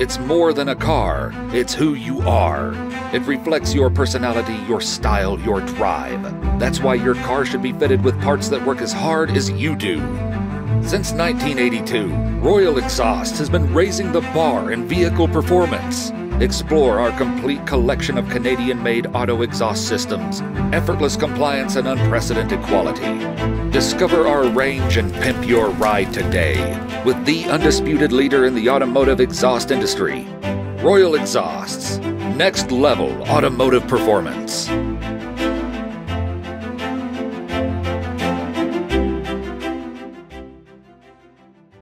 It's more than a car, it's who you are. It reflects your personality, your style, your drive. That's why your car should be fitted with parts that work as hard as you do. Since 1982, Royal Exhaust has been raising the bar in vehicle performance. Explore our complete collection of Canadian made auto exhaust systems, effortless compliance, and unprecedented quality. Discover our range and pimp your ride today with the undisputed leader in the automotive exhaust industry Royal Exhausts. Next level automotive performance.